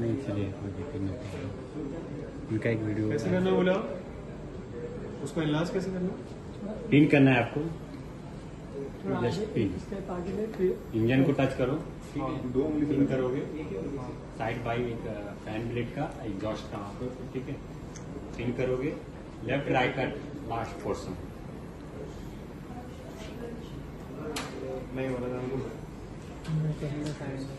नहीं चलिए कोई दिक्कत नहीं उनका एक वीडियो कैसे करना बोला? उसको इलाज कैसे करना? पिन करना है आपको। जस्ट पिन इंजन को टच करो। हाँ, दो उंगली पिन करोगे? साइड बाई एक uh, फ़ैन ब्लेड का एग्जॉस्ट का ठीक है? पिन करोगे। लेफ़्ट राइट का लास्ट पोर्सन नहीं वाला मैं कहना चाहेंगे